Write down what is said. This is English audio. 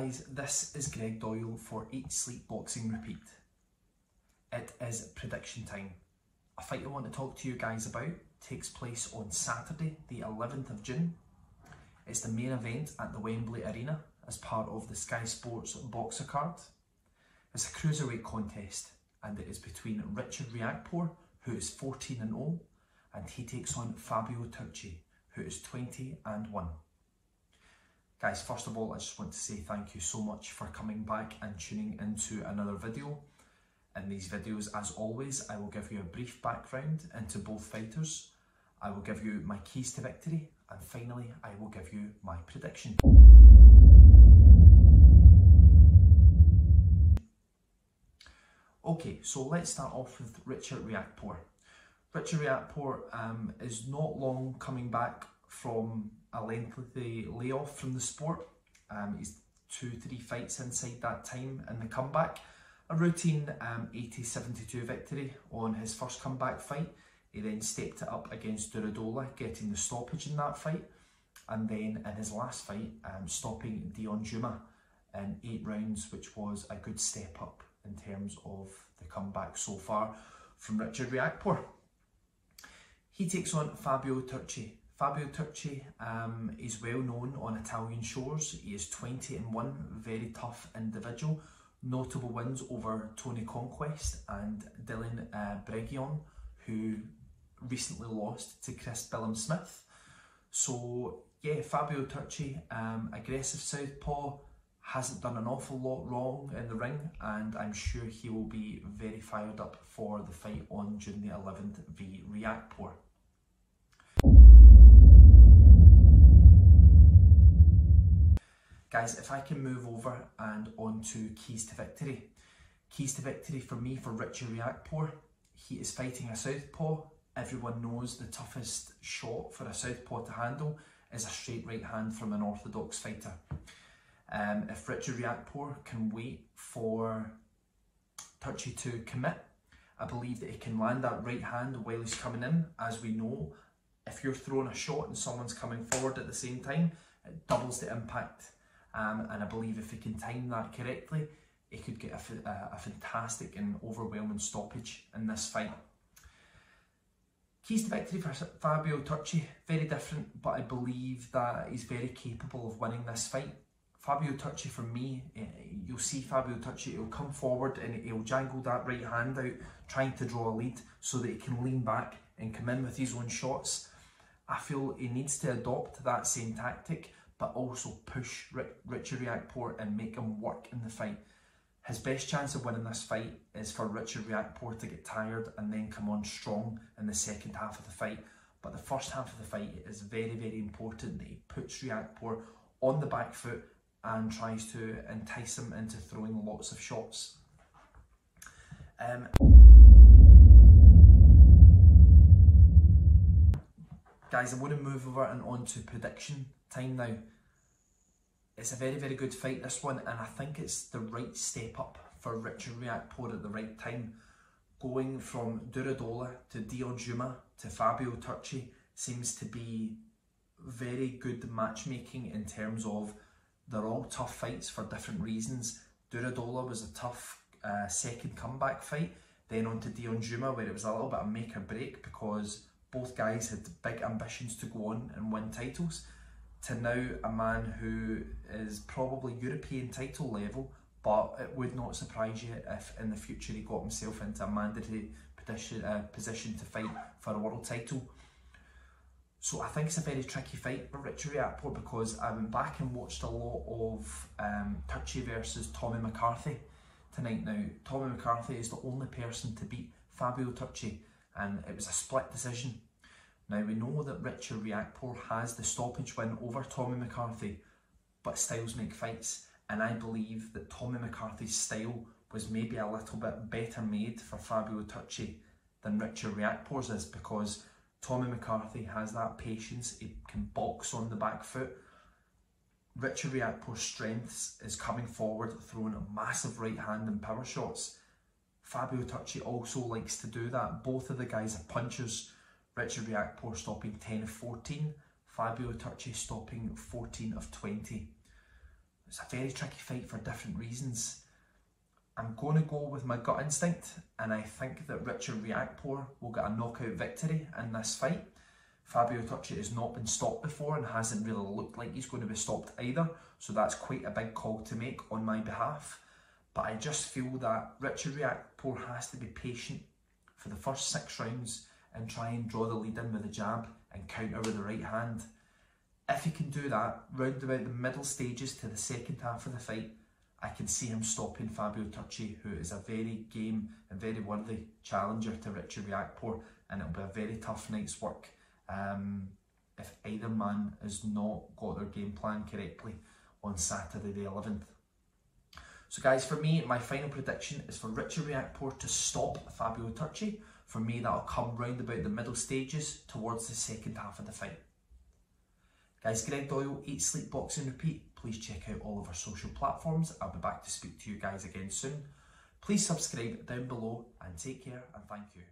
guys, this is Greg Doyle for Eat Sleep Boxing Repeat. It is prediction time. A fight I want to talk to you guys about takes place on Saturday, the 11th of June. It's the main event at the Wembley Arena as part of the Sky Sports Boxxer card. It's a cruiserweight contest and it is between Richard Riakporhe, who is 14 and 0, and he takes on Fabio Turchi, who is 20 and 1. Guys, first of all, I just want to say thank you so much for coming back and tuning into another video. In these videos, as always, I will give you a brief background into both fighters. I will give you my keys to victory, and finally, I will give you my prediction. Okay, so let's start off with Richard Riakporhe. Richard Riakporhe um, is not long coming back from a lengthy layoff from the sport. Um, he's two, three fights inside that time in the comeback. A routine um, 80-72 victory on his first comeback fight. He then stepped it up against Durodola, getting the stoppage in that fight. And then in his last fight, um, stopping Deion Jumah in eight rounds, which was a good step up in terms of the comeback so far from Richard Riakporhe. He takes on Fabio Turchi. Fabio Turchi um, is well known on Italian shores. He is 20 and 1, very tough individual. Notable wins over Tony Conquest and Dylan uh, Bregeon, who recently lost to Chris Billam-Smith. So, yeah, Fabio Turchi, um, aggressive southpaw, hasn't done an awful lot wrong in the ring, and I'm sure he will be very fired up for the fight on June the 11th v Riakporhe. Guys, if I can move over and on to keys to victory. Keys to victory for me for Richard Riakporhe. He is fighting a southpaw. Everyone knows the toughest shot for a southpaw to handle is a straight right hand from an orthodox fighter. Um, if Richard Riakporhe can wait for Turchi to commit, I believe that he can land that right hand while he's coming in. As we know, if you're throwing a shot and someone's coming forward at the same time, it doubles the impact um, and I believe if he can time that correctly, he could get a, a, a fantastic and overwhelming stoppage in this fight. Keys to victory for Fabio Turchi, very different, but I believe that he's very capable of winning this fight. Fabio Turchi, for me, eh, you'll see Fabio Turchi, he'll come forward and he'll jangle that right hand out, trying to draw a lead so that he can lean back and come in with his own shots. I feel he needs to adopt that same tactic but also push Richard Riakporhe and make him work in the fight. His best chance of winning this fight is for Richard Riakporhe to get tired and then come on strong in the second half of the fight. But the first half of the fight is very, very important that he puts Riakporhe on the back foot and tries to entice him into throwing lots of shots. Um, guys, I want to move over and on to prediction time now. It's a very, very good fight, this one, and I think it's the right step up for Richard Riakporhe at the right time. Going from Durodola to Deion Jumah to Fabio Turchi seems to be very good matchmaking in terms of they're all tough fights for different reasons. Durodola was a tough uh, second comeback fight, then on to Deion Jumah where it was a little bit of make or break because both guys had big ambitions to go on and win titles to now a man who is probably European title level, but it would not surprise you if in the future he got himself into a mandatory position, uh, position to fight for a world title. So I think it's a very tricky fight for Richard Riakporhe because I went back and watched a lot of um, versus Tommy McCarthy tonight now. Tommy McCarthy is the only person to beat Fabio Turchi and it was a split decision now we know that Richard Riakporhe has the stoppage win over Tommy McCarthy, but styles make fights, and I believe that Tommy McCarthy's style was maybe a little bit better made for Fabio Turchi than Richard Riakporhe's is because Tommy McCarthy has that patience, he can box on the back foot. Richard Riakporhe's strengths is coming forward, throwing a massive right hand and power shots. Fabio Turchi also likes to do that. Both of the guys are punchers Richard Riakporhe stopping 10 of 14, Fabio Turchi stopping 14 of 20. It's a very tricky fight for different reasons. I'm going to go with my gut instinct, and I think that Richard Riakporhe will get a knockout victory in this fight. Fabio Turchi has not been stopped before and hasn't really looked like he's going to be stopped either, so that's quite a big call to make on my behalf. But I just feel that Richard Riakporhe has to be patient for the first six rounds and try and draw the lead in with a jab and counter with the right hand. If he can do that, round about the middle stages to the second half of the fight, I can see him stopping Fabio Turchi, who is a very game and very worthy challenger to Richard Riakporhe, and it'll be a very tough night's work um, if either man has not got their game plan correctly on Saturday the 11th. So guys, for me, my final prediction is for Richard Riakporhe to stop Fabio Turchi. For me, that'll come round about the middle stages towards the second half of the fight. Guys, Greg Doyle, Eat, Sleep, Boxing, Repeat. Please check out all of our social platforms. I'll be back to speak to you guys again soon. Please subscribe down below and take care and thank you.